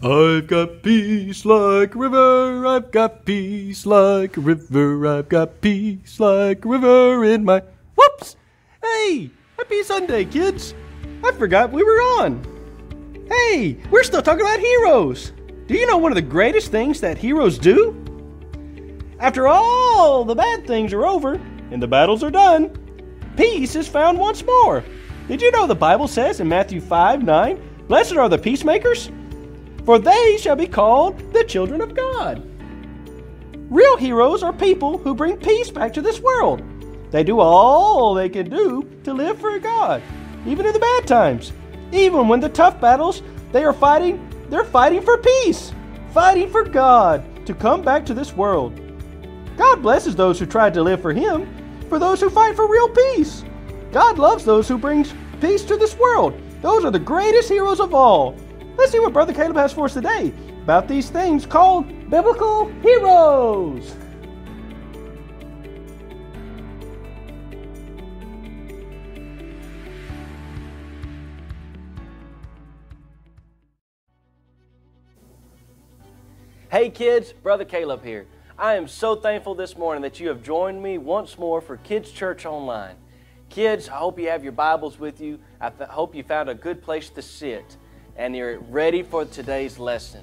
I've got peace like river, I've got peace like river, I've got peace like river in my. Whoops! Hey! Happy Sunday, kids! I forgot we were on. Hey, we're still talking about heroes. Do you know one of the greatest things that heroes do? After all the bad things are over and the battles are done, peace is found once more. Did you know the Bible says in Matthew 5 9, Blessed are the peacemakers? for they shall be called the children of God. Real heroes are people who bring peace back to this world. They do all they can do to live for God, even in the bad times. Even when the tough battles they are fighting, they're fighting for peace, fighting for God to come back to this world. God blesses those who try to live for Him, for those who fight for real peace. God loves those who bring peace to this world. Those are the greatest heroes of all. Let's see what Brother Caleb has for us today about these things called biblical heroes. Hey kids, Brother Caleb here. I am so thankful this morning that you have joined me once more for Kids Church Online. Kids, I hope you have your Bibles with you. I hope you found a good place to sit and you're ready for today's lesson.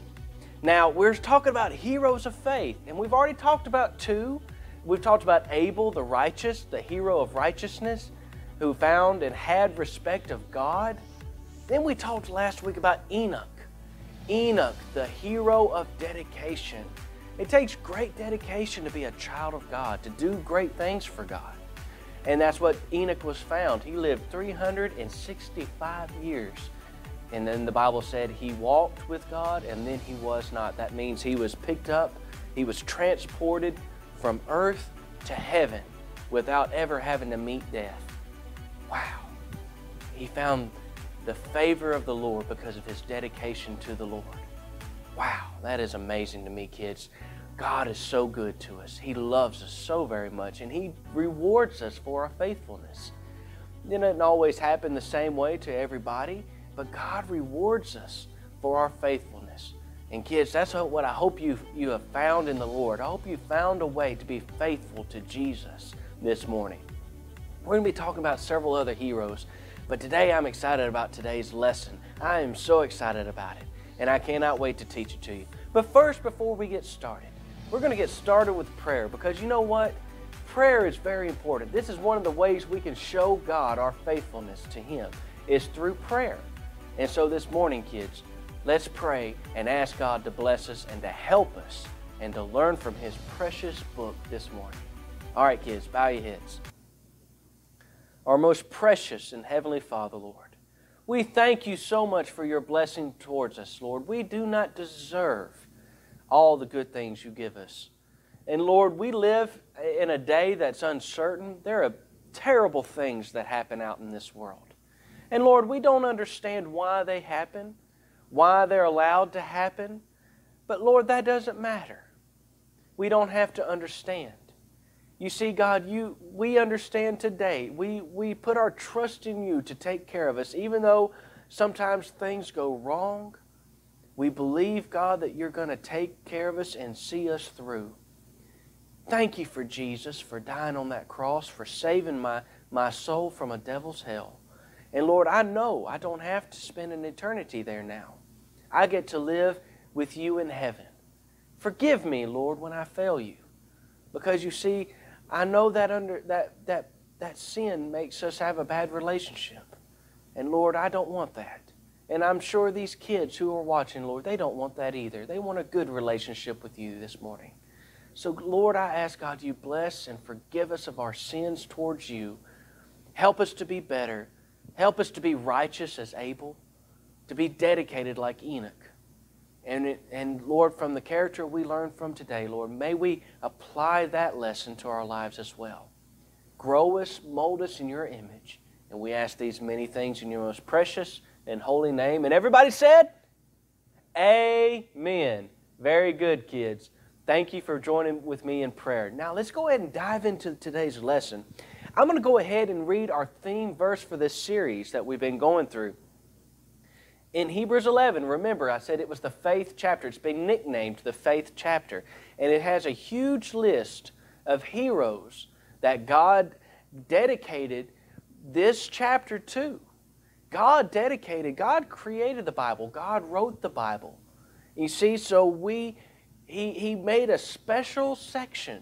Now, we're talking about heroes of faith, and we've already talked about two. We've talked about Abel, the righteous, the hero of righteousness, who found and had respect of God. Then we talked last week about Enoch. Enoch, the hero of dedication. It takes great dedication to be a child of God, to do great things for God. And that's what Enoch was found. He lived 365 years and then the Bible said he walked with God and then he was not. That means he was picked up, he was transported from earth to heaven without ever having to meet death. Wow. He found the favor of the Lord because of his dedication to the Lord. Wow, that is amazing to me, kids. God is so good to us. He loves us so very much, and He rewards us for our faithfulness. It doesn't always happen the same way to everybody, but God rewards us for our faithfulness. And kids, that's what I hope you, you have found in the Lord. I hope you found a way to be faithful to Jesus this morning. We're going to be talking about several other heroes, but today I'm excited about today's lesson. I am so excited about it, and I cannot wait to teach it to you. But first, before we get started, we're going to get started with prayer because you know what? Prayer is very important. This is one of the ways we can show God our faithfulness to Him is through prayer. And so this morning, kids, let's pray and ask God to bless us and to help us and to learn from His precious book this morning. All right, kids, bow your heads. Our most precious and heavenly Father, Lord, we thank you so much for your blessing towards us, Lord. We do not deserve all the good things you give us. And Lord, we live in a day that's uncertain. There are terrible things that happen out in this world. And Lord, we don't understand why they happen, why they're allowed to happen, but Lord, that doesn't matter. We don't have to understand. You see, God, you, we understand today. We, we put our trust in you to take care of us, even though sometimes things go wrong. We believe, God, that you're going to take care of us and see us through. Thank you for Jesus, for dying on that cross, for saving my, my soul from a devil's hell. And Lord, I know I don't have to spend an eternity there now. I get to live with you in heaven. Forgive me, Lord, when I fail you. Because you see, I know that under that that that sin makes us have a bad relationship. And Lord, I don't want that. And I'm sure these kids who are watching, Lord, they don't want that either. They want a good relationship with you this morning. So, Lord, I ask God you bless and forgive us of our sins towards you. Help us to be better Help us to be righteous as Abel, to be dedicated like Enoch. And, and Lord, from the character we learned from today, Lord, may we apply that lesson to our lives as well. Grow us, mold us in your image. And we ask these many things in your most precious and holy name. And everybody said, Amen. Very good, kids. Thank you for joining with me in prayer. Now, let's go ahead and dive into today's lesson. I'm going to go ahead and read our theme verse for this series that we've been going through. In Hebrews 11, remember, I said it was the faith chapter. It's been nicknamed the faith chapter. And it has a huge list of heroes that God dedicated this chapter to. God dedicated, God created the Bible, God wrote the Bible. You see, so we he, he made a special section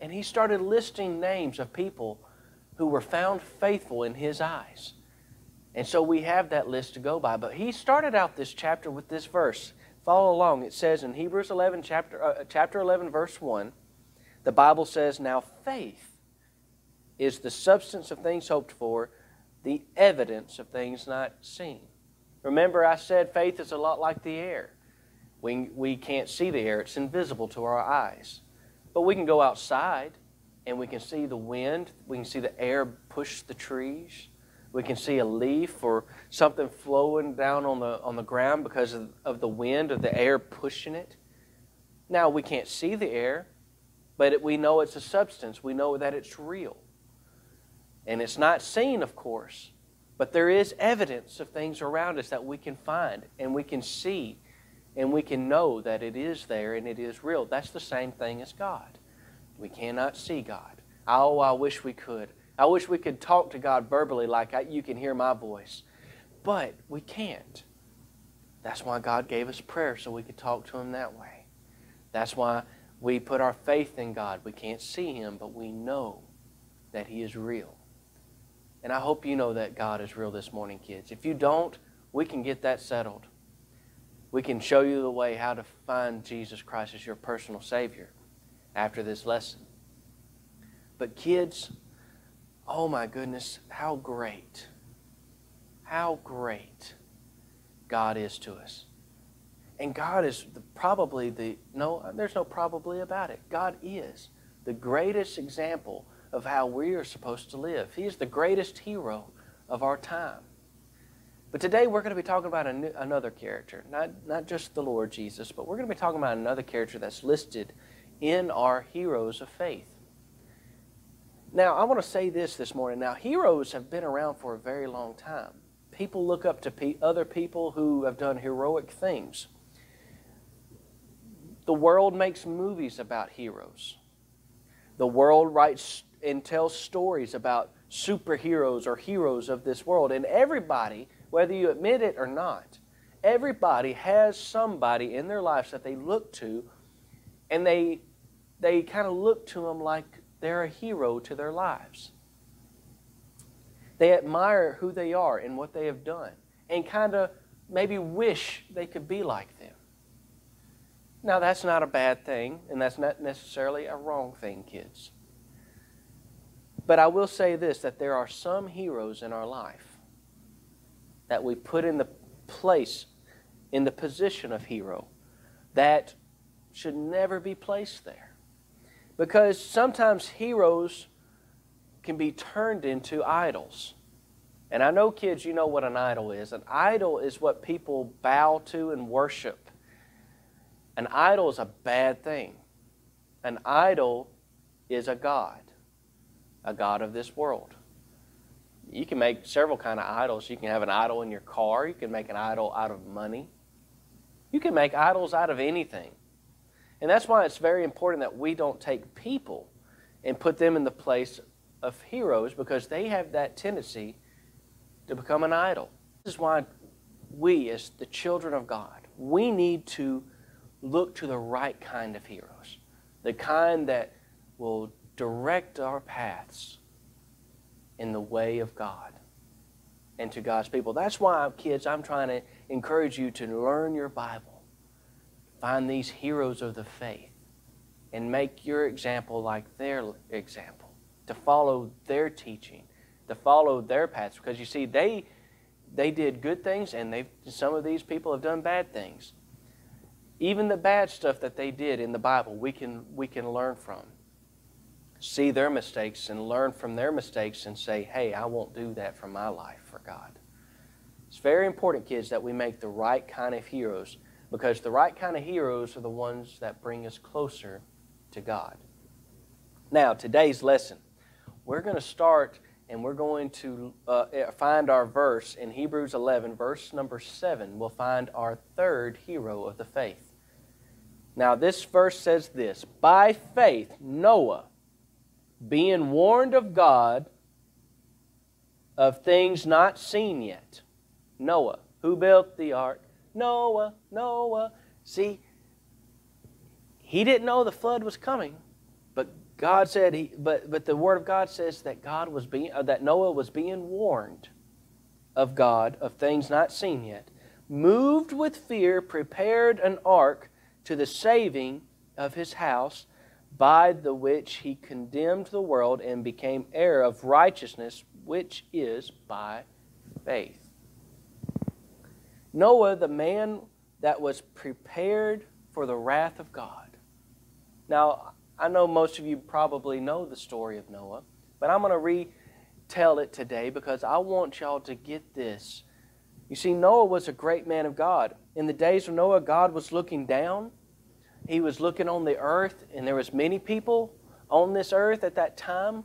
and he started listing names of people who were found faithful in his eyes. And so we have that list to go by. But he started out this chapter with this verse. Follow along. It says in Hebrews 11, chapter, uh, chapter 11, verse 1, the Bible says, Now faith is the substance of things hoped for, the evidence of things not seen. Remember, I said faith is a lot like the air. We, we can't see the air, it's invisible to our eyes. But we can go outside and we can see the wind, we can see the air push the trees. We can see a leaf or something flowing down on the, on the ground because of, of the wind or the air pushing it. Now, we can't see the air, but it, we know it's a substance. We know that it's real. And it's not seen, of course, but there is evidence of things around us that we can find and we can see and we can know that it is there and it is real. That's the same thing as God. We cannot see God. Oh, I wish we could. I wish we could talk to God verbally like I, you can hear my voice. But we can't. That's why God gave us prayer so we could talk to Him that way. That's why we put our faith in God. We can't see Him, but we know that He is real. And I hope you know that God is real this morning, kids. If you don't, we can get that settled we can show you the way how to find Jesus Christ as your personal Savior after this lesson. But, kids, oh my goodness, how great, how great God is to us. And God is the, probably the, no, there's no probably about it. God is the greatest example of how we are supposed to live. He is the greatest hero of our time. But today we're going to be talking about new, another character, not, not just the Lord Jesus, but we're going to be talking about another character that's listed in our heroes of faith. Now, I want to say this this morning. Now, heroes have been around for a very long time. People look up to pe- other people who have done heroic things. The world makes movies about heroes. The world writes and tells stories about superheroes or heroes of this world. And everybody whether you admit it or not. Everybody has somebody in their lives that they look to, and they, they kind of look to them like they're a hero to their lives. They admire who they are and what they have done, and kind of maybe wish they could be like them. Now, that's not a bad thing, and that's not necessarily a wrong thing, kids. But I will say this that there are some heroes in our life that we put in the place, in the position of hero, that should never be placed there. Because sometimes heroes can be turned into idols. And I know, kids, you know what an idol is. An idol is what people bow to and worship. An idol is a bad thing. An idol is a God, a God of this world you can make several kind of idols. You can have an idol in your car. You can make an idol out of money. You can make idols out of anything. And that's why it's very important that we don't take people and put them in the place of heroes because they have that tendency to become an idol. This is why we, as the children of God, we need to look to the right kind of heroes, the kind that will direct our paths in the way of God and to God's people. That's why, kids, I'm trying to encourage you to learn your Bible. Find these heroes of the faith and make your example like their example, to follow their teaching, to follow their paths. Because you see, they, they did good things, and they some of these people have done bad things. Even the bad stuff that they did in the Bible, we can, we can learn from see their mistakes and learn from their mistakes and say, hey, I won't do that for my life for God. It's very important, kids, that we make the right kind of heroes because the right kind of heroes are the ones that bring us closer to God. Now, today's lesson, we're going to start and we're going to uh, eh, find our verse in Hebrews 11, verse number 7. We'll find our third hero of the faith. Now, this verse says this By faith, Noah, being warned of God of things not seen yet. Noah, who built the ark? Noah, Noah. See, he didn't know the flood was coming, but God said he. But but the Word of God says that God was being uh, that Noah was being warned of God of things not seen yet. Moved with fear, prepared an ark to the saving of his house, by the which he condemned the world and became heir of righteousness, which is by faith. Noah, the man that was prepared for the wrath of God. Now, I know most of you probably know the story of Noah, but I'm going to retell it today because I want y'all to get this. You see, Noah was a great man of God. In the days of Noah, God was looking down. He was looking on the earth, and there was many people on this earth at that time,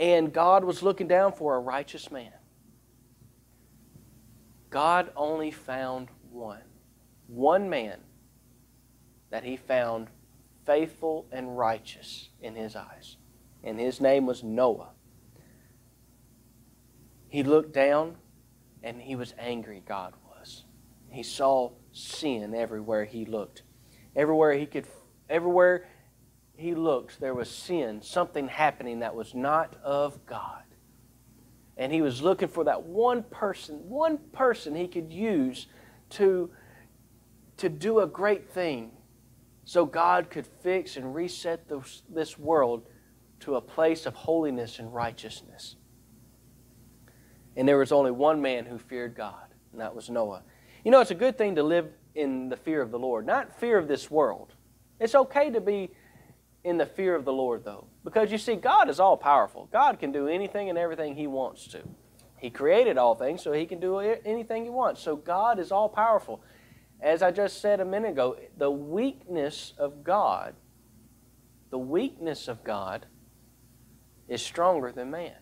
and God was looking down for a righteous man. God only found one. One man that he found faithful and righteous in his eyes. And his name was Noah. He looked down and he was angry, God was. He saw sin everywhere he looked. Everywhere he could everywhere he looked, there was sin, something happening that was not of God and he was looking for that one person, one person he could use to, to do a great thing so God could fix and reset this, this world to a place of holiness and righteousness. And there was only one man who feared God, and that was Noah. You know, it's a good thing to live in the fear of the Lord, not fear of this world. It's okay to be in the fear of the Lord, though. Because you see, God is all powerful. God can do anything and everything He wants to. He created all things, so He can do anything He wants. So God is all powerful. As I just said a minute ago, the weakness of God, the weakness of God is stronger than man.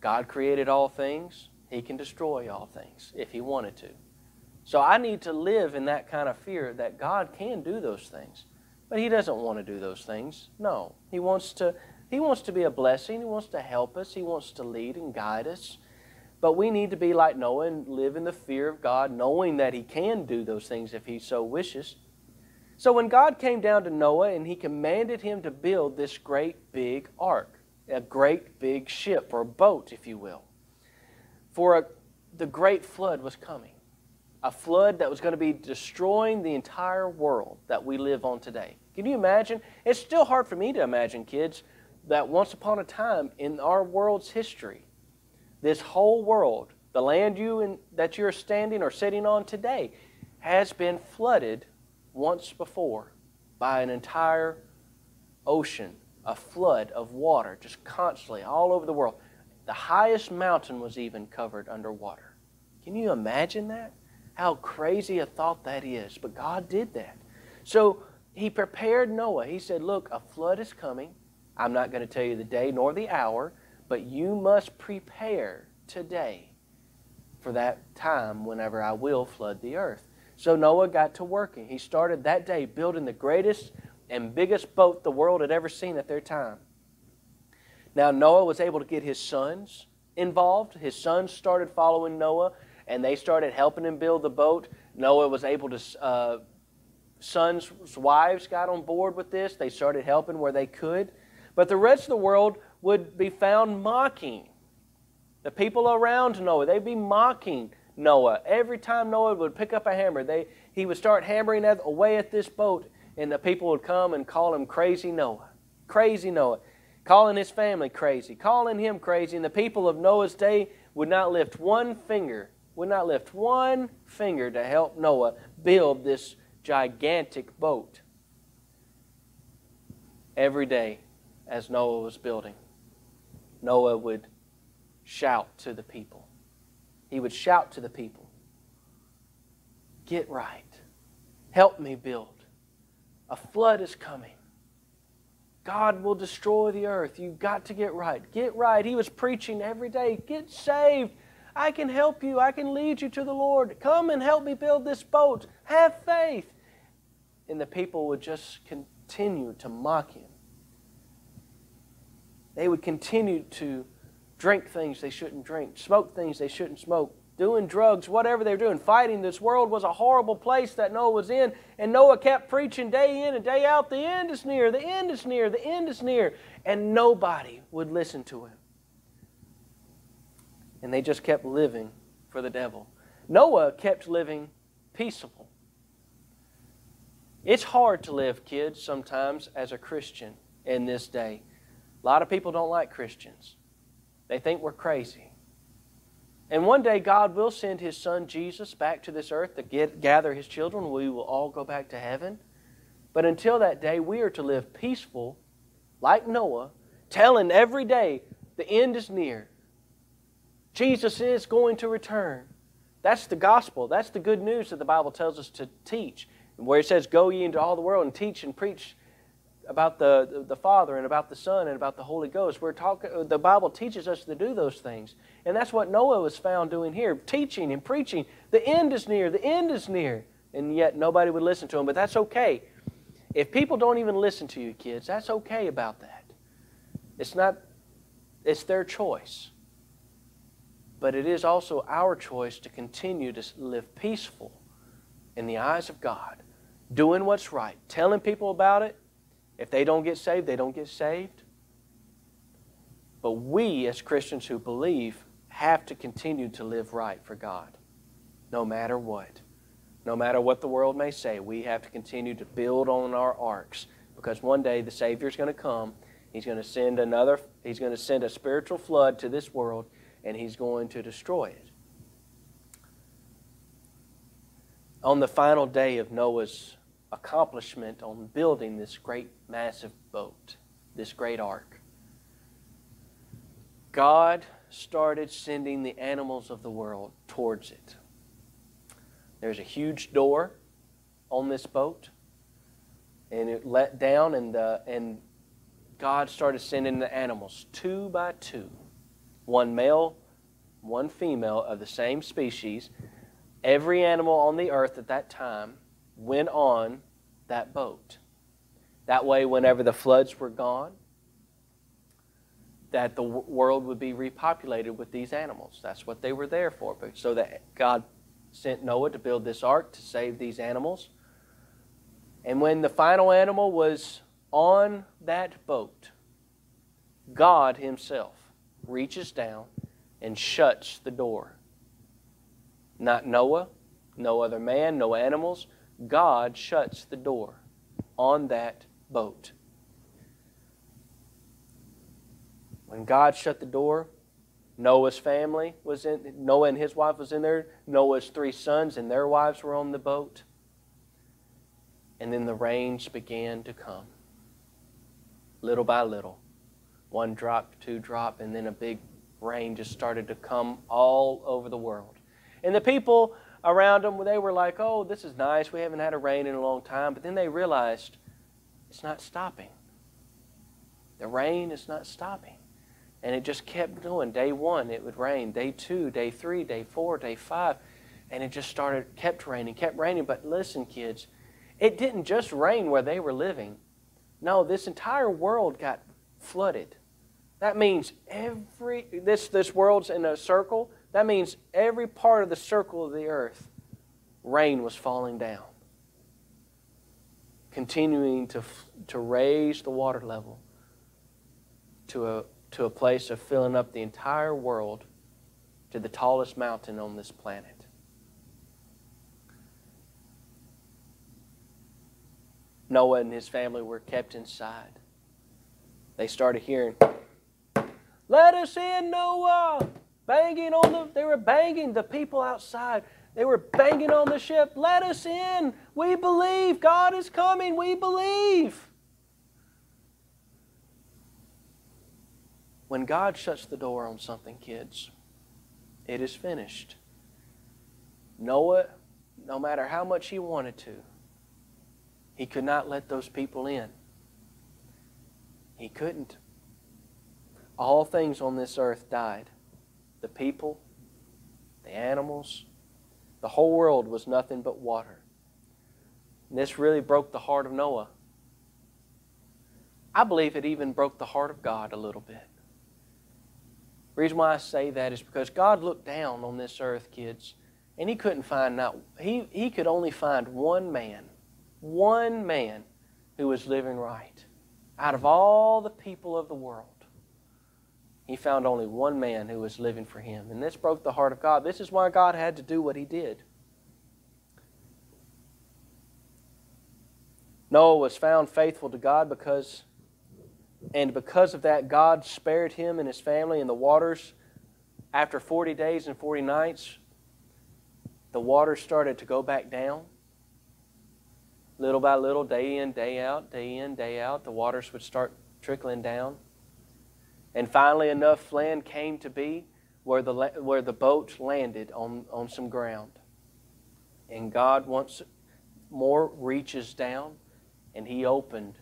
God created all things. He can destroy all things if He wanted to. So I need to live in that kind of fear that God can do those things. But he doesn't want to do those things. No. He wants to he wants to be a blessing. He wants to help us. He wants to lead and guide us. But we need to be like Noah and live in the fear of God, knowing that he can do those things if he so wishes. So when God came down to Noah and he commanded him to build this great big ark, a great big ship or boat, if you will, for a, the great flood was coming a flood that was going to be destroying the entire world that we live on today. Can you imagine? It's still hard for me to imagine, kids, that once upon a time in our world's history, this whole world, the land you in, that you're standing or sitting on today, has been flooded once before by an entire ocean, a flood of water, just constantly all over the world. The highest mountain was even covered underwater. Can you imagine that? How crazy a thought that is. But God did that. So he prepared Noah. He said, Look, a flood is coming. I'm not going to tell you the day nor the hour, but you must prepare today for that time whenever I will flood the earth. So Noah got to working. He started that day building the greatest and biggest boat the world had ever seen at their time. Now, Noah was able to get his sons involved. His sons started following Noah and they started helping him build the boat. Noah was able to, uh, sons' wives got on board with this. They started helping where they could. But the rest of the world would be found mocking. The people around Noah, they'd be mocking Noah. Every time Noah would pick up a hammer, they, he would start hammering away at this boat, and the people would come and call him crazy Noah. Crazy Noah. Calling his family crazy, calling him crazy. And the people of Noah's day would not lift one finger would not lift one finger to help Noah build this gigantic boat. Every day, as Noah was building, Noah would shout to the people. He would shout to the people Get right. help me build. A flood is coming. God will destroy the earth. You've got to get right. Get right. He was preaching every day. Get saved. I can help you. I can lead you to the Lord. Come and help me build this boat. Have faith. And the people would just continue to mock him. They would continue to drink things they shouldn't drink, smoke things they shouldn't smoke, doing drugs, whatever they were doing, fighting. This world was a horrible place that Noah was in, and Noah kept preaching day in and day out the end is near, the end is near, the end is near, and nobody would listen to him. And they just kept living for the devil. Noah kept living peaceable. It's hard to live, kids, sometimes as a Christian in this day. A lot of people don't like Christians. They think we're crazy. And one day God will send His Son Jesus back to this earth to get, gather His children. We will all go back to heaven. But until that day, we are to live peaceful, like Noah, telling every day the end is near. Jesus is going to return. That's the gospel. That's the good news that the Bible tells us to teach. Where it says, Go ye into all the world and teach and preach about the, the Father and about the Son and about the Holy Ghost. We're talking, uh, the Bible teaches us to do those things. And that's what Noah was found doing here, teaching and preaching. The end is near, the end is near. And yet nobody would listen to him, but that's okay. If people don't even listen to you, kids, that's okay about that. It's not, it's their choice. But it is also our choice to continue to live peaceful in the eyes of God, doing what's right, telling people about it, if they don't get saved, they don't get saved. But we, as Christians who believe, have to continue to live right for God, no matter what. No matter what the world may say, we have to continue to build on our arks because one day the Savior is going to come. He's going to send another, he's going to send a spiritual flood to this world and he's going to destroy it. On the final day of Noah's accomplishment on building this great, massive boat, this great ark. God started sending the animals of the world towards it. There's a huge door on this boat, and it let down, and, the, and God started sending the animals two by two one male, one female of the same species. Every animal on the earth at that time went on that boat. That way, whenever the floods were gone, that the world would be repopulated with these animals. That's what they were there for. But so that God sent Noah to build this ark to save these animals. And when the final animal was on that boat, God Himself reaches down and shuts the door. Not Noah, no other man, no animals, God shuts the door on that boat. When God shut the door, Noah's family was in Noah and his wife was in there. Noah's three sons and their wives were on the boat. And then the rains began to come. Little by little. One drop, two drop, and then a big rain just started to come all over the world. And the people around them, they were like, oh, this is nice. We haven't had a rain in a long time. But then they realized it's not stopping. The rain is not stopping. And it just kept going. Day one, it would rain. Day two, day three, day four, day five. And it just started, kept raining, kept raining. But listen, kids, it didn't just rain where they were living. No, this entire world got flooded. That means every, this, this world's in a circle. That means every part of the circle of the earth, rain was falling down, continuing to, to raise the water level to a, to a place of filling up the entire world to the tallest mountain on this planet. Noah and his family were kept inside. They started hearing, Let us in, Noah! banging on the they were banging the people outside they were banging on the ship let us in we believe god is coming we believe when god shuts the door on something kids it is finished noah no matter how much he wanted to He could not let those people in. He couldn't. All things on this earth died the people, the animals, the whole world was nothing but water. And this really broke the heart of Noah. I believe it even broke the heart of God a little bit. The reason why I say that is because God looked down on this earth, kids, and he couldn't find not he, he could only find one man, one man who was living right. Out of all the people of the world, he found only one man who was living for him. And this broke the heart of God. This is why God had to do what he did. Noah was found faithful to God because, and because of that, God spared him and his family in the waters. After 40 days and 40 nights, the waters started to go back down. Little by little, day in, day out, day in, day out, the waters would start trickling down. And finally, enough land came to be where the, where the boat landed on, on some ground. And God once more reaches down and He opened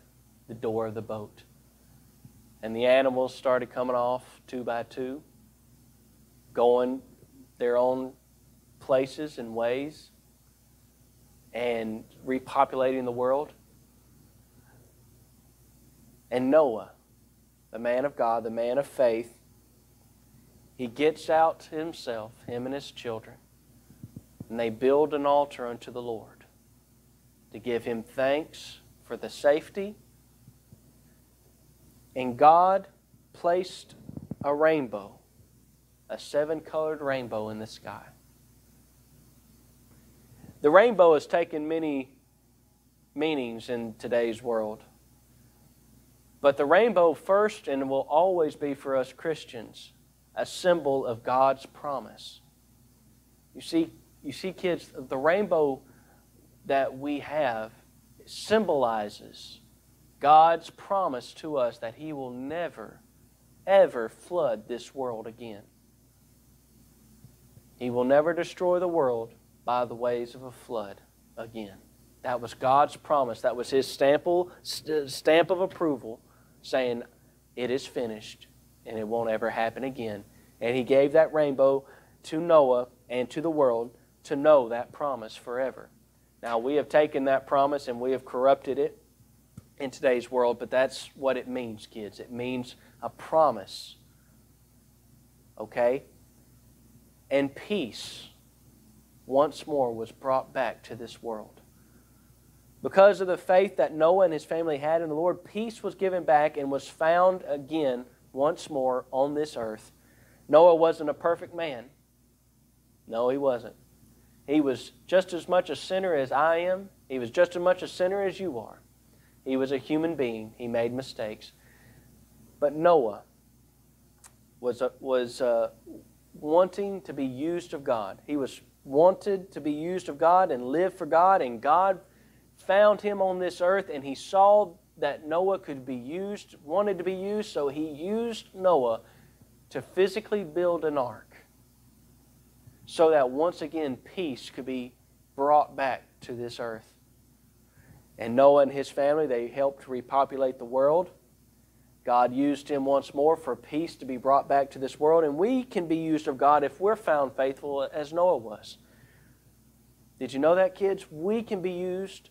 the door of the boat. And the animals started coming off two by two, going their own places and ways, and repopulating the world. And Noah the man of God, the man of faith, he gets out himself, him and his children, and they build an altar unto the Lord to give him thanks for the safety. And God placed a rainbow, a seven colored rainbow in the sky. The rainbow has taken many meanings in today's world. But the rainbow, first and will always be for us Christians, a symbol of God's promise. You see, you see, kids, the rainbow that we have symbolizes God's promise to us that He will never, ever flood this world again. He will never destroy the world by the ways of a flood again. That was God's promise. That was His stamp of approval saying, It is finished and it won't ever happen again. And he gave that rainbow to Noah and to the world to know that promise forever. Now, we have taken that promise and we have corrupted it in today's world, but that's what it means, kids. It means a promise. Okay? And peace once more was brought back to this world. Because of the faith that Noah and his family had in the Lord, peace was given back and was found again once more on this earth. Noah wasn't a perfect man. No, he wasn't. He was just as much a sinner as I am. He was just as much a sinner as you are. He was a human being. He made mistakes. But Noah was, was uh, wanting to be used of God. He was wanted to be used of God and live for God, and God found him on this earth and he saw that Noah could be used, wanted to be used, so he used Noah to physically build an ark so that once again peace could be brought back to this earth. And Noah and his family, they helped repopulate the world. God used him once more for peace to be brought back to this world, and we can be used of God if we're found faithful as Noah was. Did you know that, kids? We can be used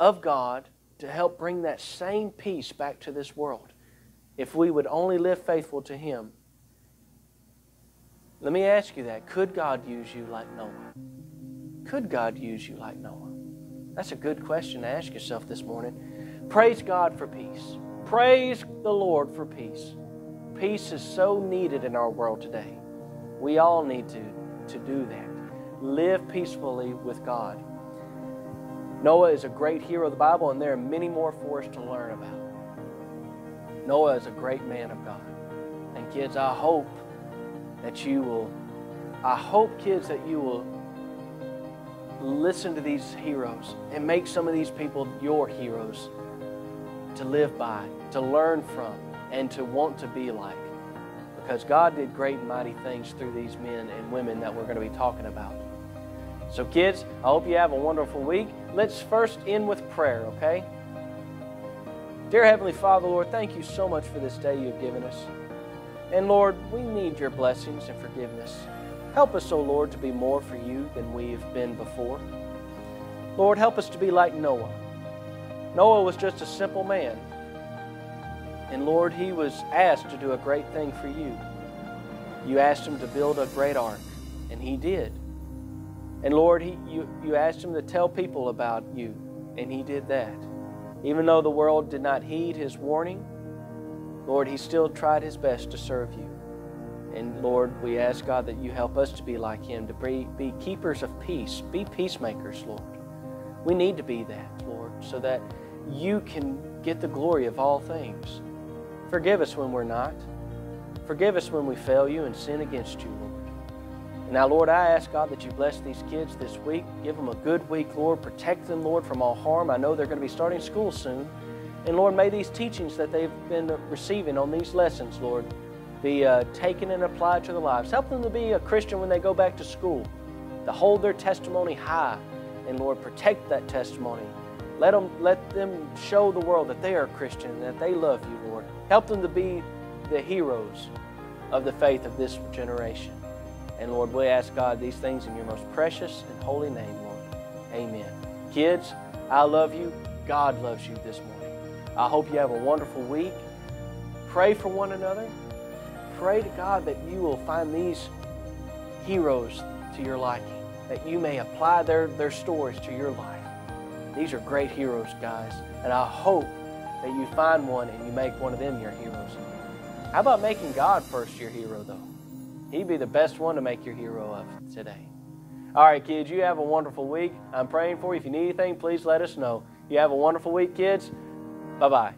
of God to help bring that same peace back to this world if we would only live faithful to Him. Let me ask you that. Could God use you like Noah? Could God use you like Noah? That's a good question to ask yourself this morning. Praise God for peace. Praise the Lord for peace. Peace is so needed in our world today. We all need to, to do that. Live peacefully with God. Noah is a great hero of the Bible, and there are many more for us to learn about. Noah is a great man of God. And kids, I hope that you will, I hope, kids, that you will listen to these heroes and make some of these people your heroes to live by, to learn from, and to want to be like. Because God did great and mighty things through these men and women that we're going to be talking about. So, kids, I hope you have a wonderful week. Let's first end with prayer, okay? Dear Heavenly Father, Lord, thank you so much for this day you've given us. And Lord, we need your blessings and forgiveness. Help us, O oh Lord, to be more for you than we've been before. Lord, help us to be like Noah. Noah was just a simple man. And Lord, he was asked to do a great thing for you. You asked him to build a great ark, and he did. And Lord, he, you, you asked him to tell people about you, and he did that. Even though the world did not heed his warning, Lord, he still tried his best to serve you. And Lord, we ask God that you help us to be like him, to be, be keepers of peace, be peacemakers, Lord. We need to be that, Lord, so that you can get the glory of all things. Forgive us when we're not. Forgive us when we fail you and sin against you, Lord. And now, Lord, I ask God that you bless these kids this week. Give them a good week, Lord. Protect them, Lord, from all harm. I know they're going to be starting school soon. And Lord, may these teachings that they've been receiving on these lessons, Lord, be uh, taken and applied to their lives. Help them to be a Christian when they go back to school, to hold their testimony high. And Lord, protect that testimony. Let them, let them show the world that they are a Christian, that they love you, Lord. Help them to be the heroes of the faith of this generation. And Lord, we ask God these things in your most precious and holy name, Lord. Amen. Kids, I love you. God loves you this morning. I hope you have a wonderful week. Pray for one another. Pray to God that you will find these heroes to your liking, that you may apply their, their stories to your life. These are great heroes, guys, and I hope that you find one and you make one of them your heroes. How about making God first your hero, though? He'd be the best one to make your hero of today. All right, kids, you have a wonderful week. I'm praying for you. If you need anything, please let us know. You have a wonderful week, kids. Bye bye.